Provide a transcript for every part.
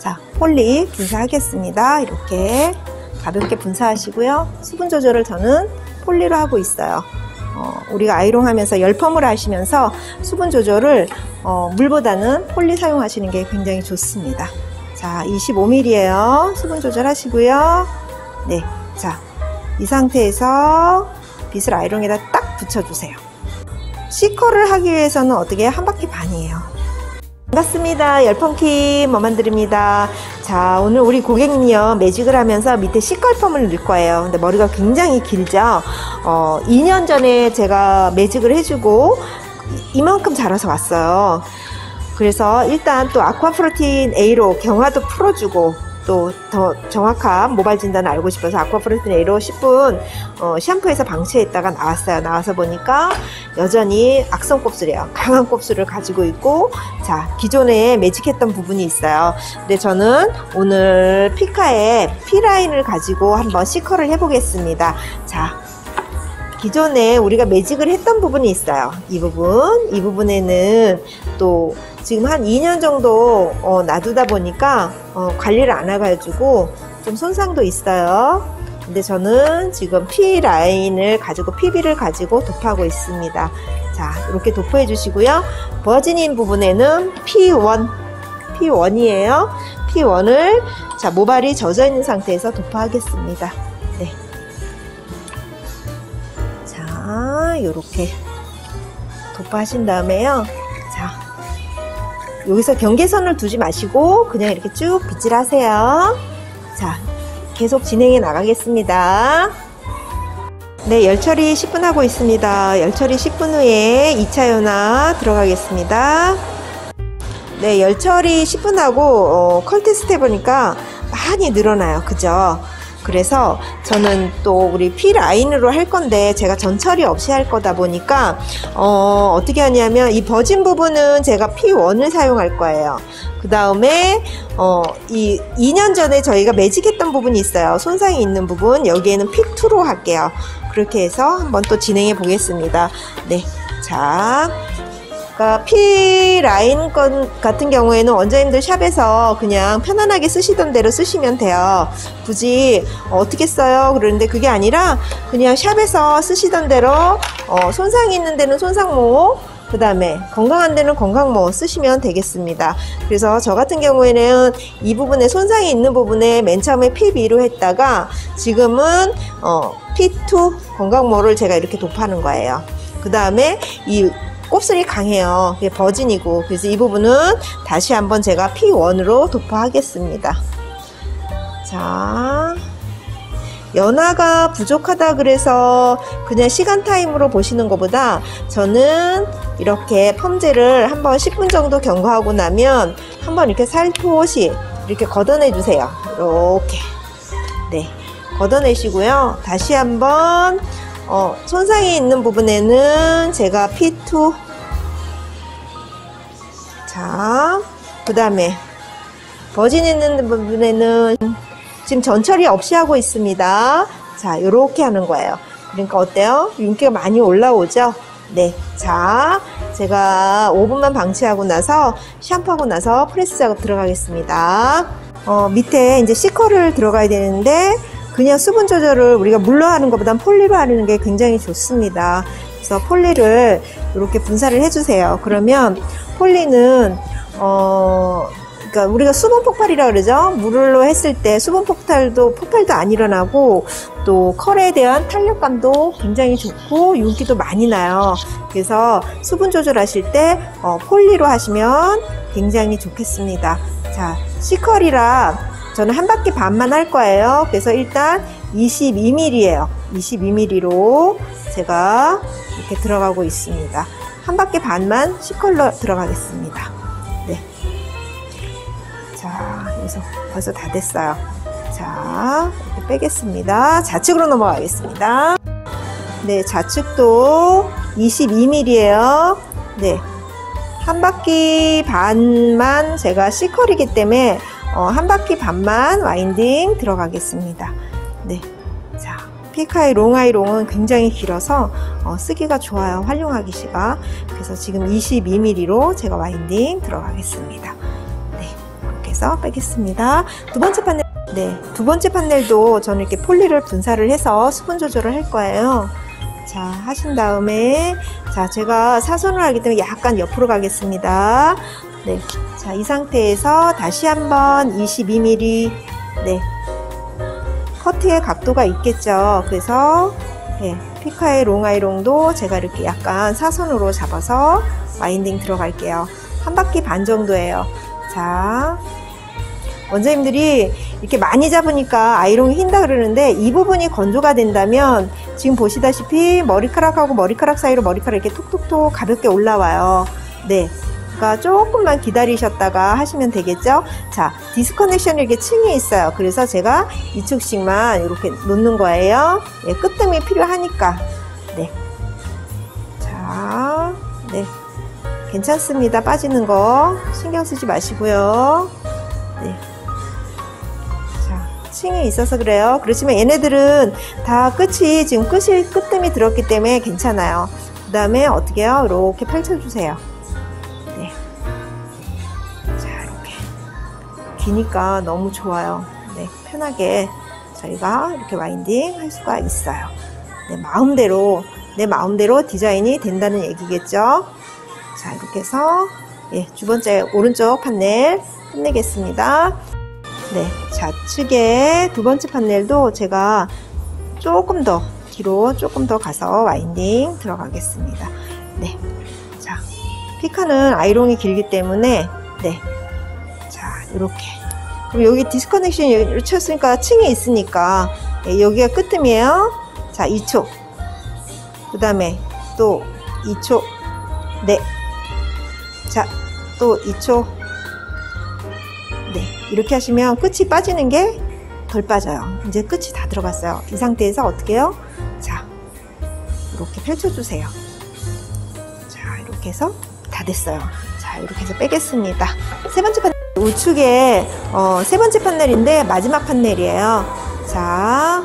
자, 폴리 분사하겠습니다. 이렇게 가볍게 분사하시고요. 수분 조절을 저는 폴리로 하고 있어요. 어, 우리가 아이롱 하면서 열펌을 하시면서 수분 조절을 어, 물보다는 폴리 사용하시는 게 굉장히 좋습니다. 자, 25mm예요. 수분 조절하시고요. 네, 자, 이 상태에서 빗을 아이롱에다 딱 붙여주세요. C컬을 하기 위해서는 어떻게 한 바퀴 반이에요. 반갑습니다. 열펌킴 머만드립니다. 자, 오늘 우리 고객님요 매직을 하면서 밑에 C컬 펌을 넣을 거예요. 근데 머리가 굉장히 길죠? 어, 2년 전에 제가 매직을 해주고 이만큼 자라서 왔어요. 그래서 일단 또 아쿠아프로틴 A로 경화도 풀어주고 또 더 정확한 모발 진단을 알고 싶어서 아쿠아프로틴 A로 10분 어, 샴푸해서 방치했다가 나왔어요. 나와서 보니까 여전히 악성 곱슬이에요. 강한 곱슬을 가지고 있고 자 기존에 매직했던 부분이 있어요. 근데 저는 오늘 피카의 P라인을 가지고 한번 C컬을 해보겠습니다. 자 기존에 우리가 매직을 했던 부분이 있어요. 이 부분, 이 부분에는 또 지금 한 2년 정도 어, 놔두다 보니까 어, 관리를 안 해가지고 좀 손상도 있어요. 근데 저는 지금 P 라인을 가지고 PB를 가지고 도포하고 있습니다. 자, 이렇게 도포해 주시고요. 버진인 부분에는 P1, P1이에요. P1을 자 모발이 젖어 있는 상태에서 도포하겠습니다. 네. 자, 이렇게 도포하신 다음에요. 자, 여기서 경계선을 두지 마시고 그냥 이렇게 쭉 빗질하세요. 자, 계속 진행해 나가겠습니다. 네, 열처리 10분 하고 있습니다. 열처리 10분 후에 2차 연화 들어가겠습니다. 네, 열처리 10분 하고 어, 컬 테스트 해보니까 많이 늘어나요. 그죠? 그래서 저는 또 우리 P 라인으로 할 건데 제가 전처리 없이 할 거다 보니까 어, 어떻게 하냐면 이 버진 부분은 제가 P1을 사용할 거예요. 그 다음에 어, 이 2년 전에 저희가 매직했던 부분이 있어요. 손상이 있는 부분 여기에는 P2로 할게요. 그렇게 해서 한번 또 진행해 보겠습니다. 네, 자. 그러니까 P 라인 건 같은 경우에는 원장님들 샵에서 그냥 편안하게 쓰시던 대로 쓰시면 돼요. 굳이 어떻게 써요? 그러는데 그게 아니라 그냥 샵에서 쓰시던 대로 어, 손상이 있는 데는 손상모 그 다음에 건강한 데는 건강모 쓰시면 되겠습니다. 그래서 저 같은 경우에는 이 부분에 손상이 있는 부분에 맨 처음에 P2로 했다가 지금은 어, P2 건강모를 제가 이렇게 도파하는 거예요. 그 다음에 이 곱슬이 강해요. 그게 버진이고 그래서 이 부분은 다시 한번 제가 P1으로 도포하겠습니다. 자, 연화가 부족하다 그래서 그냥 시간 타임으로 보시는 것보다 저는 이렇게 펌제를 한번 10분 정도 경과하고 나면 한번 이렇게 살포시 이렇게 걷어내 주세요. 이렇게 네 걷어내시고요. 다시 한번 어, 손상이 있는 부분에는 제가 P2 자, 그 다음에 버진 있는 부분에는 지금 전처리 없이 하고 있습니다. 자, 이렇게 하는 거예요. 그러니까 어때요? 윤기가 많이 올라오죠? 네. 자, 제가 5분만 방치하고 나서 샴푸하고 나서 프레스 작업 들어가겠습니다. 어, 밑에 이제 C컬을 들어가야 되는데 그냥 수분 조절을 우리가 물로 하는 것보단 폴리로 하는 게 굉장히 좋습니다. 그래서 폴리를 이렇게 분사를 해주세요. 그러면 폴리는 어 그러니까 우리가 수분 폭발이라 그러죠. 물로 했을 때 수분 폭발도 폭발도 안 일어나고 또 컬에 대한 탄력감도 굉장히 좋고 윤기도 많이 나요. 그래서 수분 조절하실 때 어, 폴리로 하시면 굉장히 좋겠습니다. 자, C컬이라 저는 한 바퀴 반만 할 거예요. 그래서 일단 22mm예요. 22mm로 제가 이렇게 들어가고 있습니다. 한 바퀴 반만 C컬러 들어가겠습니다. 네. 자, 여기서 벌써 다 됐어요. 자, 이렇게 빼겠습니다. 좌측으로 넘어가겠습니다. 네, 좌측도 22mm예요. 네. 한 바퀴 반만 제가 C컬이기 때문에 어, 한 바퀴 반만 와인딩 들어가겠습니다. 네. 자, 피카의 롱아이 롱은 굉장히 길어서 어, 쓰기가 좋아요. 활용하기 시가. 그래서 지금 22mm로 제가 와인딩 들어가겠습니다. 네. 이렇게 해서 빼겠습니다. 두 번째 판넬, 네, 두 번째 판넬도 저는 이렇게 폴리를 분사를 해서 수분 조절을 할 거예요. 자, 하신 다음에, 자, 제가 사선을 하기 때문에 약간 옆으로 가겠습니다. 네. 자, 이 상태에서 다시 한번 22mm, 네. 커트의 각도가 있겠죠. 그래서, 네. 피카의 롱아이롱도 제가 이렇게 약간 사선으로 잡아서 와인딩 들어갈게요. 한 바퀴 반 정도예요. 자, 원장님들이 이렇게 많이 잡으니까 아이롱이 휜다 그러는데 이 부분이 건조가 된다면 지금 보시다시피 머리카락하고 머리카락 사이로 머리카락 이렇게 톡톡톡 가볍게 올라와요. 네. 그러니까 조금만 기다리셨다가 하시면 되겠죠? 자, 디스커넥션이 이렇게 층이 있어요. 그래서 제가 이쪽씩만 이렇게 놓는 거예요. 예, 끄뜸이 필요하니까. 네. 자, 네. 괜찮습니다. 빠지는 거 신경 쓰지 마시고요. 네. 자, 층이 있어서 그래요. 그렇지만 얘네들은 다 끝이 지금 끝이 끝뜸이 들었기 때문에 괜찮아요. 그 다음에 어떻게 해요? 이렇게 펼쳐주세요. 기니까 너무 좋아요. 네, 편하게 저희가 이렇게 와인딩 할 수가 있어요. 네, 마음대로 내 마음대로 디자인이 된다는 얘기겠죠. 자, 이렇게 해서 예, 두 번째 오른쪽 판넬 끝내겠습니다. 네, 좌측에 두 번째 판넬도 제가 조금 더 뒤로 조금 더 가서 와인딩 들어가겠습니다. 네, 자, 피카는 아이롱이 길기 때문에 네, 자, 이렇게 그럼 여기 디스커넥션이 쳤으니까 층이 있으니까 네, 여기가 끝음이에요. 자, 2초. 그 다음에 또 2초. 네. 자, 또 2초. 네. 이렇게 하시면 끝이 빠지는 게 덜 빠져요. 이제 끝이 다 들어갔어요. 이 상태에서 어떻게 해요? 자, 이렇게 펼쳐주세요. 자, 이렇게 해서 다 됐어요. 자, 이렇게 해서 빼겠습니다. 세 번째 판넬, 우측에 어, 세 번째 판넬인데 마지막 판넬이에요. 자,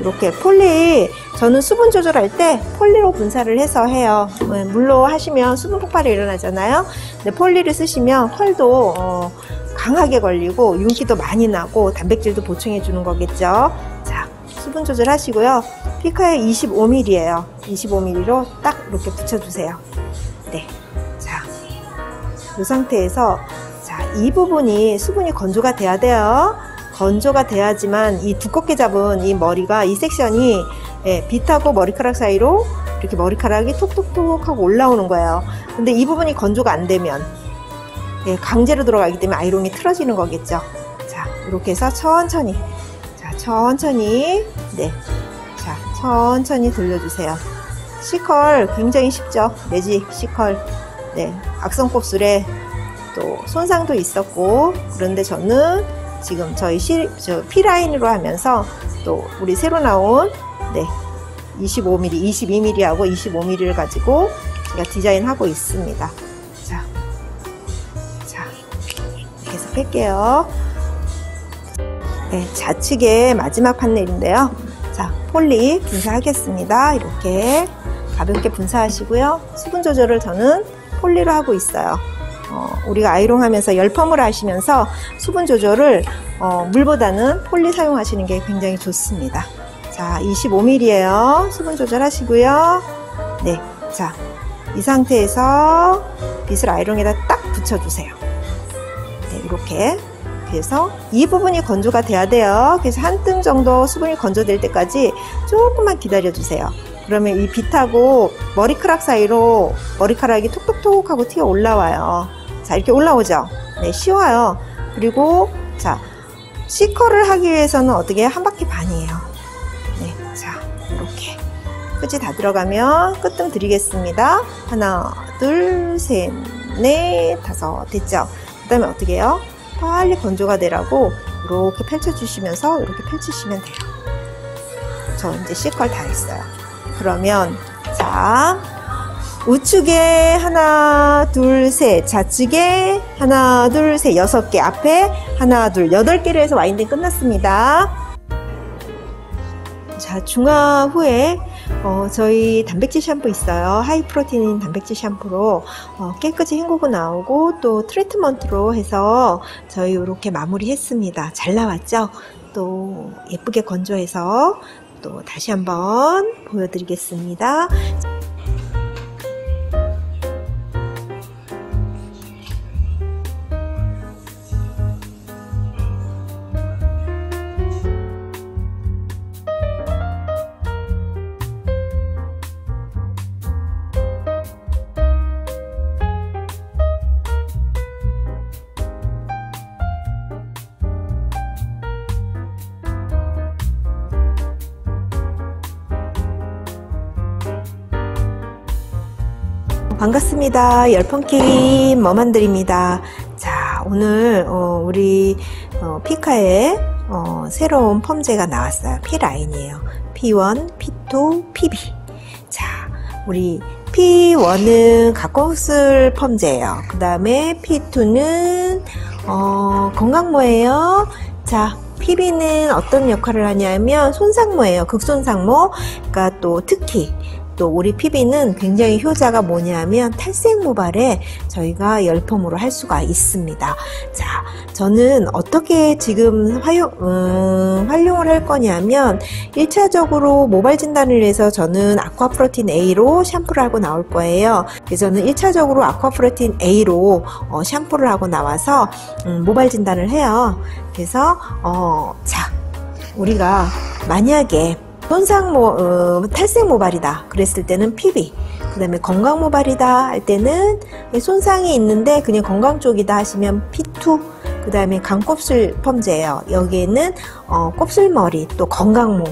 이렇게 폴리 저는 수분 조절할 때 폴리로 분사를 해서 해요. 네, 물로 하시면 수분 폭발이 일어나잖아요. 근데 폴리를 쓰시면 컬도 어, 강하게 걸리고 윤기도 많이 나고 단백질도 보충해 주는 거겠죠. 자, 수분 조절하시고요. 피카의 25mm예요. 25mm로 딱 이렇게 붙여주세요. 네, 자, 이 상태에서 자, 이 부분이 수분이 건조가 돼야 돼요. 건조가 돼야지만 이 두껍게 잡은 이 머리가 이 섹션이 예, 빛하고 머리카락 사이로 이렇게 머리카락이 톡톡톡 하고 올라오는 거예요. 근데 이 부분이 건조가 안 되면 예, 강제로 들어가기 때문에 아이롱이 틀어지는 거겠죠. 자, 이렇게 해서 천천히 자, 천천히 네. 자, 천천히 돌려주세요. 시컬 굉장히 쉽죠. 매직 시컬. 네, 악성 곱슬에 또 손상도 있었고 그런데 저는 지금 저희 시, 저 P라인으로 하면서 또 우리 새로 나온 네 25mm, 22mm하고 25mm를 가지고 제가 디자인하고 있습니다. 자, 자 이렇게 해서 뺄게요. 네, 좌측에 마지막 판넬인데요. 자, 폴리 분사하겠습니다. 이렇게 가볍게 분사하시고요. 수분 조절을 저는 폴리로 하고 있어요. 어, 우리가 아이롱 하면서 열펌을 하시면서 수분 조절을 어, 물보다는 폴리 사용하시는 게 굉장히 좋습니다. 자, 25mm예요. 수분 조절하시고요. 네, 자, 이 상태에서 빗을 아이롱에다 딱 붙여주세요. 네, 이렇게. 그래서 이 부분이 건조가 돼야 돼요. 그래서 한 뜸 정도 수분이 건조될 때까지 조금만 기다려 주세요. 그러면 이 빛하고 머리카락 사이로 머리카락이 톡톡톡 하고 튀어 올라와요. 자, 이렇게 올라오죠? 네, 쉬워요. 그리고, 자, C컬을 하기 위해서는 어떻게 한 바퀴 반이에요. 네, 자, 이렇게. 끝이 다 들어가면 끝뜸 드리겠습니다. 하나, 둘, 셋, 넷, 다섯. 됐죠? 그 다음에 어떻게 해요? 빨리 건조가 되라고 이렇게 펼쳐주시면서 이렇게 펼치시면 돼요. 저 이제 C컬 다 했어요. 그러면, 자, 우측에 하나, 둘, 셋. 좌측에 하나, 둘, 셋. 여섯 개. 앞에 하나, 둘, 여덟 개를 해서 winding 끝났습니다. 자, 중화 후에 어, 저희 단백질 샴푸 있어요. high protein 단백질 샴푸로 어, 깨끗이 헹구고 나오고 또 트리트먼트로 해서 저희 이렇게 마무리 했습니다. 잘 나왔죠? 또 예쁘게 건조해서 또 다시 한번 보여드리겠습니다. 반갑습니다. 열펑케이 머만들입니다. 자, 오늘 어, 우리 어, 피카의 어, 새로운 펌제가 나왔어요. P라인이에요. P1, P2, PB. 자, 우리 P1은 각광술 펌제예요. 그 다음에 P2는 어, 건강모예요. 자, PB는 어떤 역할을 하냐면 손상모예요. 극손상모. 그러니까 또 특히 또 우리 PB는 굉장히 효자가 뭐냐면 탈색 모발에 저희가 열펌으로 할 수가 있습니다. 자, 저는 어떻게 지금 활용, 음, 활용을 할 거냐면 1차적으로 모발 진단을 해서 저는 아쿠아프로틴 A로 샴푸를 하고 나올 거예요. 그래서 저는 1차적으로 아쿠아프로틴 A로 어, 샴푸를 하고 나와서 음, 모발 진단을 해요. 그래서 어, 자, 우리가 만약에 손상 모, 어, 탈색 모발이다. 그랬을 때는 PB. 그 다음에 건강 모발이다 할 때는 손상이 있는데 그냥 건강 쪽이다 하시면 P2. 그 다음에 강곱슬 펌제예요. 여기에는 어, 곱슬머리, 또 건강모,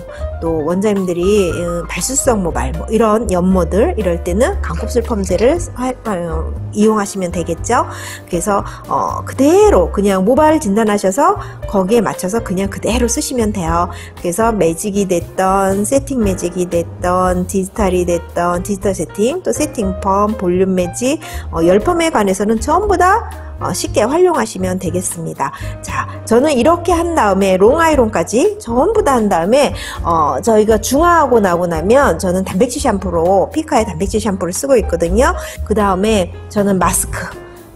또 원장님들이 음, 발수성 모발 뭐 이런 연모들 이럴 때는 강곱슬 펌제를 하, 어, 이용하시면 되겠죠. 그래서 어, 그대로 그냥 모발 진단하셔서 거기에 맞춰서 그냥 그대로 쓰시면 돼요. 그래서 매직이 됐던 세팅 매직이 됐던 디지털이 됐던 디지털 세팅, 또 세팅 펌, 볼륨 매직, 어, 열펌에 관해서는 전부 다 어, 쉽게 활용하시면 되겠습니다. 자, 저는 이렇게 한 다음에 롱아이론까지 전부 다 한 다음에 어, 저희가 중화하고 나고 나면 저는 단백질 샴푸로 피카의 단백질 샴푸를 쓰고 있거든요. 그 다음에 저는 마스크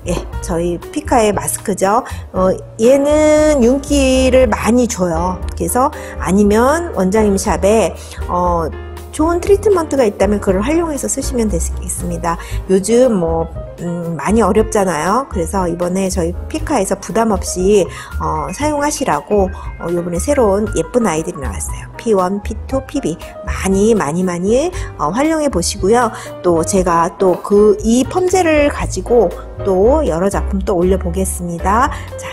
예, 저희 피카의 마스크죠. 어, 얘는 윤기를 많이 줘요. 그래서 아니면 원장님 샵에 어, 좋은 트리트먼트가 있다면 그걸 활용해서 쓰시면 되겠습니다. 요즘 뭐 음, 많이 어렵잖아요. 그래서 이번에 저희 피카에서 부담 없이 어, 사용하시라고 어, 이번에 새로운 예쁜 아이들이 나왔어요. P1, P2, PB 많이 많이 많이 어, 활용해 보시고요. 또 제가 또 그 이 펌제를 가지고 또 여러 작품 또 올려 보겠습니다. 자,